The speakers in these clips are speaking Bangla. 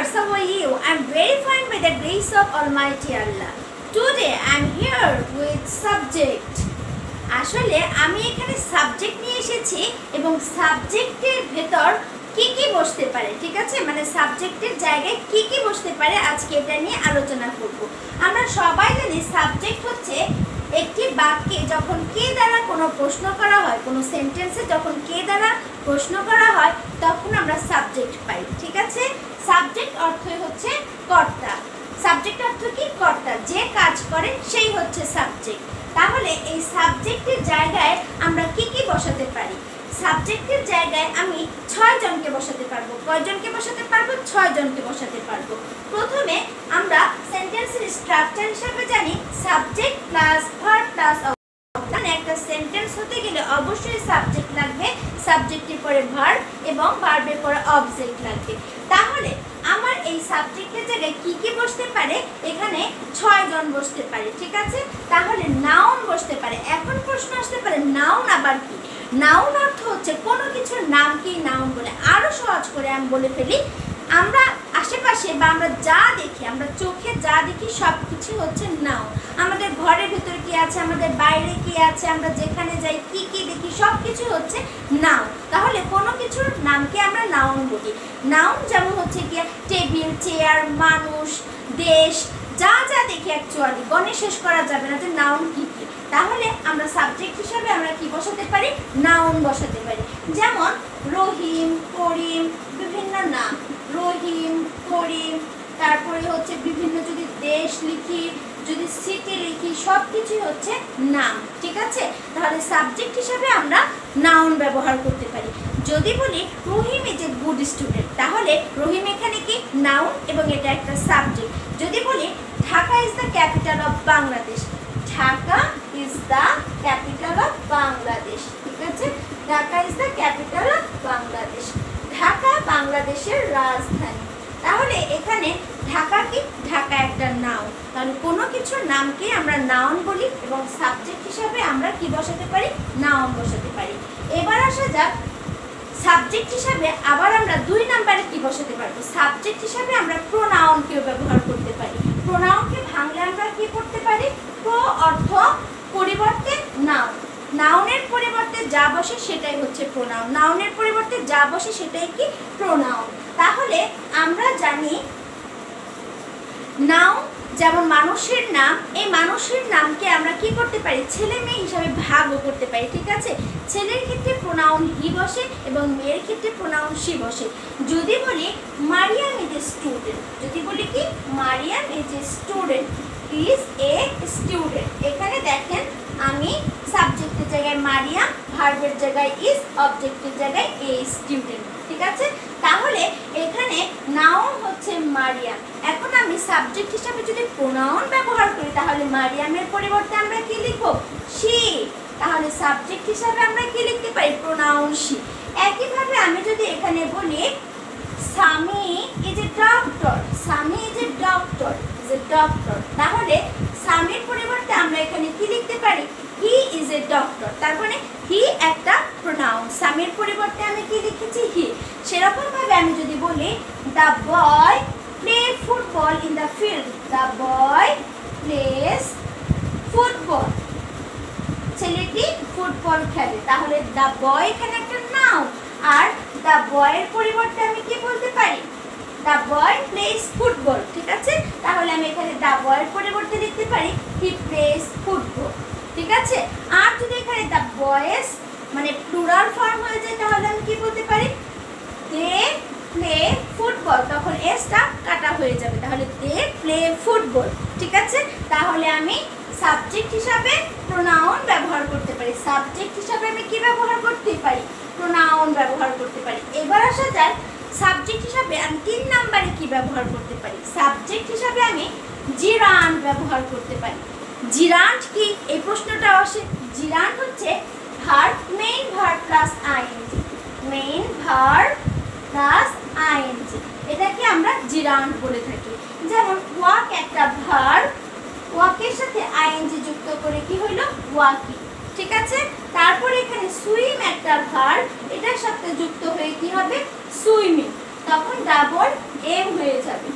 viewers, how are you? I'm very fine by the grace of Almighty Allah. Today I'm here with subject. আসলে আমি এখানে সাবজেক্ট নিয়ে এসেছি এবং সাবজেক্টের ভেতর কি কি বসতে পারে ঠিক আছে মানে সাবজেক্টের জায়গায় কি কি বসতে পারে আজকে এটা নিয়ে আলোচনা করব আমরা সবাই জানি সাবজেক্ট হচ্ছে একটি বাক্যে যখন কে দ্বারা কোনো প্রশ্ন করা হয় কোনো সেন্টেন্সে যখন কে দ্বারা প্রশ্ন করা হয় তখন আমরা সাবজেক্ট পাই ঠিক আছে সাবজেক্ট অর্থই হচ্ছে কর্তা সাবজেক্ট অর্থ কি কর্তা যে কাজ করে সেই হচ্ছে সাবজেক্ট তাহলে এই সাবজেক্টের জায়গায় আমরা কি কি বসাতে পারি সাবজেক্টের জায়গায় আমি ছয় জনকে বসাতে পারব কয়জনকে বসাতে পারব ছয় জনকে বসাতে পারব। প্রথমে আমরা সেন্টেন্সের স্ট্রাকচার হিসাবে জানি সাবজেক্ট প্লাস ভার্ব প্লাস একটা সেন্টেন্স হতে গেলে অবশ্যই সাবজেক্ট লাগবে সাবজেক্টের পরে ভার্ব এবং ভার্বের পরে অবজেক্ট লাগবে। তাহলে আমার এই সাবজেক্টের জায়গায় কি কি বসতে পারে? এখানে ছয় জন বসতে পারে, ঠিক আছে? তাহলে নাউন বসতে পারে। এখন প্রশ্ন আসতে পারে নাউন আবার কি? নাউন অর্থ হচ্ছে কোনো কিছুর নাম কি নাউন বলে। আরও সহজ করে আমি বলে ফেলি, আমরা আশেপাশে বা আমরা যা দেখি, আমরা চোখে যা দেখি সব কিছু হচ্ছে নাও আমাদের ঘরের ভেতর কি আছে, আমাদের বাইরে কি আছে, আমরা যেখানে যাই, কি কি দেখি সব কিছু হচ্ছে নাও তাহলে কোনো কিছুর নামকে আমরা নাউন বলি। নাউন যেমন হচ্ছে কি টেবিল, চেয়ার, মানুষ, দেশ, যা যা দেখি অ্যাকচুয়ালি গণে শেষ করা যাবে না যে নাউন কি। তাহলে আমরা সাবজেক্ট হিসাবে আমরা কি বসাতে পারি? নাউন বসাতে পারি। যেমন, রহিম, করিম, বিভিন্ন নাম। রহিম, করিম, তারপরে হচ্ছে বিভিন্ন যদি দেশ লিখি, যদি সিটি লিখি সব কিছুই হচ্ছে নাম, ঠিক আছে? তাহলে সাবজেক্ট হিসাবে আমরা নাউন ব্যবহার করতে পারি। যদি বলি, Rahim is a good student তাহলে রহিম এখানে কি? নাউন এবং এটা একটা সাবজেক্ট যদি বলি, Dhaka is the capital of Bangladesh Dhaka is the capital of Bangladesh ঠিক আছে? Dhaka is the capital of Bangladesh Dhaka বাংলাদেশের রাজধানী। তাহলে এখানে ঢাকা কি? ঢাকা একটা নাউন তাহলে কোনো কিছুর নামকে আমরা নাউন বলি এবং সাবজেক্ট হিসাবে আমরা কি বসাতে পারি? নাউন বসাতে পারি। এবার আসা যাক সাবজেক্ট হিসাবে আবার আমরা দুই নাম্বারে কি বসাতে পারব? সাবজেক্ট হিসাবে আমরা প্রোনাউনকেও ব্যবহার করতে পারি প্রোনাউনকে ভাঙলে আমরা কি করতে পারি প্রো অর্থ পরিবর্তে নাউন নাউনের পরিবর্তে যা বসে সেটাই হচ্ছে প্রোনাউন নাউনের পরিবর্তে যা বসে সেটাই কি? প্রোনাউন তাহলে আমরা জানি নাউন যেমন মানুষের নাম, এই মানুষের নামকে আমরা কি করতে পারি? ছেলে মেয়ে হিসাবে ভাগও করতে পারি, ঠিক আছে? ছেলের ক্ষেত্রে প্রোনাউন হি বসে এবং মেয়ের ক্ষেত্রে প্রোনাউন সি বসে। যদি বলি মারিয়াম ইজ এ স্টুডেন্ট যদি বলি কি? Mariam is a student is a student এখানে দেখেন আমি সাবজেক্টের জায়গায় মারিয়াম ভার্বের জায়গায় ইজ অবজেক্টের জায়গায় এ স্টুডেন্ট ঠিক আছে? তাহলে এখানে নাউন হচ্ছে মারিয়াম এখন আমি সাবজেক্ট হিসাবে যদি প্রোনাউন ব্যবহার করি, তাহলে মারিয়ামের পরিবর্তে আমরা কি লিখব? সি তাহলে সাবজেক্ট হিসাবে আমরা কি লিখতে পারি? প্রোনাউন সি একইভাবে আমি যদি এখানে বলি Sami is a doctor Sami is a doctor is a doctor তাহলে সামির পরিবর্তে আমরা এখানে কি লিখতে পারি হি ইজ এ ডক্টর তার মানে হি একটা প্রোনাউন সামির পরিবর্তে আমি কি লিখেছি হি সেরকমভাবে আমি যদি বলি the boy play football in the field the boy plays football ছেলেটি ফুটবল খেলে। তাহলে দ্য বয় এখানে একটা নাউন আর দ্য বয়ের পরিবর্তে আমি কি বলতে পারি? দ্য বয় প্লেস ফুটবল ঠিক আছে? তাহলে আমি এখানে দ্য বয়ের পরিবর্তে লিখতে পারি হি প্লেস ফুটবল ঠিক আছে? আর যদি এখানে দ্য বয়েস মানে প্লুরাল ফর্ম হয়ে যায়, তাহলে আমি কি বলতে পারি? দে প্লে ফুটবল, তখন এসটা কাটা হয়ে যাবে। তাহলে দে প্লে ফুটবল, ঠিক আছে? তাহলে আমি সাবজেক্ট হিসাবে প্রোনাউন ব্যবহার করতে পারি। সাবজেক্ট হিসাবে আমি কি ব্যবহার করতে পারি? প্রোনাউন ব্যবহার করতে পারি। এবার আসা যায় সাবজেক্ট হিসাবে আমি তিন নাম্বারে কি ব্যবহার করতে পারি? সাবজেক্ট হিসাবে আমি জিরান ব্যবহার করতে পারি। জিরান্ট কি? এই প্রশ্নটা আসে। জিরান্ট হচ্ছে verb main verb plus ING main verb plus ING এটাকে আমরা জিরান্ট বলে থাকি। যেমন, ওয়াক একটা ভার্ব ওয়াকের সাথে আইএনজি যুক্ত করে কি হইল? ওয়াকি। ঠিক আছে? তারপর এখানে সুইম একটা ভার্ব এটার সাথে যুক্ত হয়ে কি হবে? সুইমিং। তখন ডাবল এম হয়ে যাবে।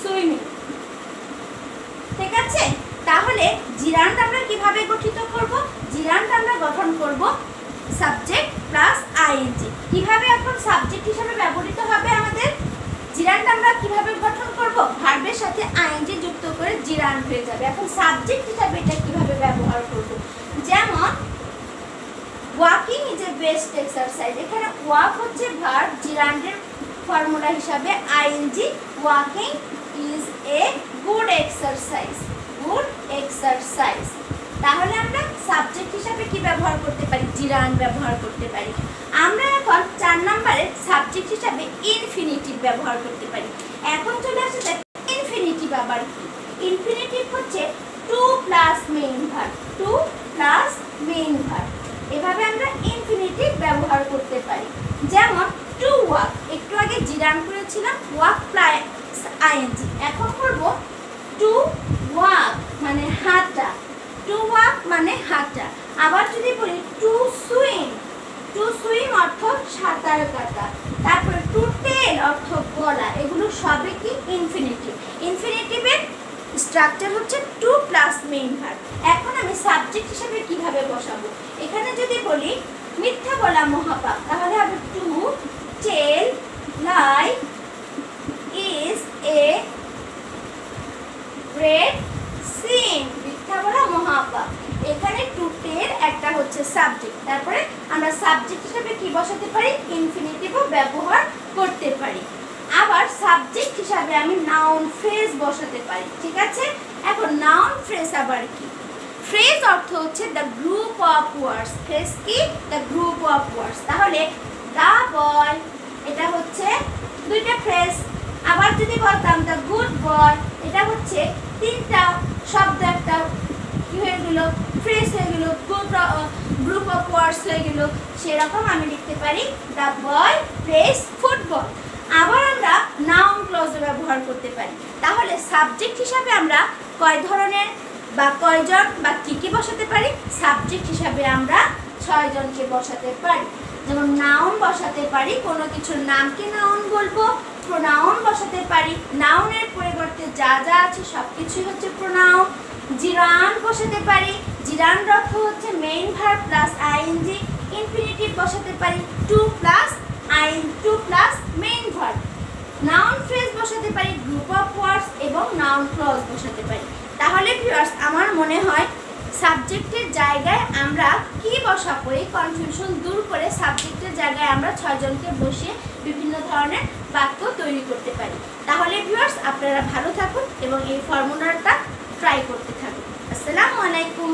সুইমিং। ঠিক আছে? তাহলে জিরান্ড আমরা কীভাবে গঠিত করব? জিরান্ড আমরা গঠন করব সাবজেক্ট প্লাস আইএনজি কীভাবে এখন সাবজেক্ট হিসেবে ব্যবহৃত হবে আমাদের জিরান্ড আমরা কীভাবে গঠন করব ভার্বের সাথে আইএনজি যুক্ত করে জিরান হয়ে যাবে। এখন সাবজেক্ট হিসাবে এটা কীভাবে ব্যবহার করব? যেমন walking is a best exercise এখানে ওয়াক হচ্ছে ভার্ব জিরানের ফর্মুলা হিসাবে ING walking is a good exercise good exercise তাহলে আমরা সাবজেক্ট হিসাবে কি ব্যবহার করতে পারি? জিরান ব্যবহার করতে পারি। আমরা এখন চার নম্বরে সাবজেক্ট হিসাবে ইনফিনিটিভ ব্যবহার করতে পারি এখন চলে আসে দেখ ইনফিনিটিভ আবার কি ইনফিনিটিভ হচ্ছে to plus main verb to plus main verb এভাবে আমরা ইনফিনিটিভ ব্যবহার করতে পারি। যেমন টু ওয়াক একটু আগে জিরান করেছিলাম ওয়াক প্লাস আইএনজি এখন করব টু ওয়াক মানে হাঁটা। টু ওয়াক মানে হাঁটা। আবার যদি বলি টু সুইম টু সুইম অর্থ সাঁতার কাটা। তারপরে টু টেল অর্থ গলা। এগুলো সবই কি? ইনফিনিটিভ ইনফিনিটিভের স্ট্রাকচার হচ্ছে টু প্লাস মেইন ভার্ব এখন আমি সাবজেক্ট হিসেবে কীভাবে বসাবো? এখানে যদি বলি, মিথ্যা বলা মহাপাপ, তাহলে হবে to, tell, lie, is a great sin. মিথ্যা বলা মহাপাপ। এখানে টুটের একটা হচ্ছে সাবজেক্ট। তারপরে আমরা সাবজেক্ট হিসেবে কি বসাতে পারি? ইনফিনিটিভও ব্যবহার করতে পারি। আবার সাবজেক্ট হিসাবে আমি নাউন ফ্রেজ বসাতে পারি, ঠিক আছে? এখন নাউন ফ্রেজ আবার কি? ফ্রেজ অর্থ হচ্ছে the group of words phrase কি? দ্য গ্রুপ অফ ওয়ার্ডস তাহলে দ্য বয় এটা হচ্ছে দুইটা ফ্রেজ আবার যদি বলতাম দ্য গুড বয় এটা হচ্ছে তিনটা শব্দ একটা কি হয়ে গেল? ফ্রেজ হয়ে গেল গ্রুপ গ্রুপ অফ ওয়ার্ডস হয়ে গেল। সেরকম আমি লিখতে পারি দ্য বয় প্লেস ফুটবল আবার আমরা নাউন ক্লজ ব্যবহার করতে পারি। তাহলে সাবজেক্ট হিসাবে আমরা কয় ধরনের বা কয়জন বা কি কি বসাতে পারি? সাবজেক্ট হিসাবে আমরা ছয়জনকে বসাতে পারি। যেমন নাউন বসাতে পারি, কোনো কিছুর নামকে নাউন বলব প্রোনাউন বসাতে পারি। নাউনের পরিবর্তে যা যা আছে সব কিছুই হচ্ছে প্রোনাউন জিরান বসাতে পারি। জিরান অর্থ হচ্ছে main verb plus ING infinitive বসাতে পারি। To plus in to plus main verb noun phrase বসাতে পারি গ্রুপ অফ ওয়ার্ডস এবং নাউন ক্লজ বসাতে পারি। তাহলে ভিউয়ার্স আমার মনে হয় সাবজেক্টের জায়গায় আমরা কি বসাবো এই কনফিউশন দূর করে সাবজেক্টের জায়গায় আমরা ছয়জনকে বসিয়ে বিভিন্ন ধরনের বাক্য তৈরি করতে পারি। তাহলে ভিউয়ার্স আপনারা ভালো থাকুন এবং এই ফর্মুলাটা ট্রাই করতে থাকুন। আসসালামু আলাইকুম।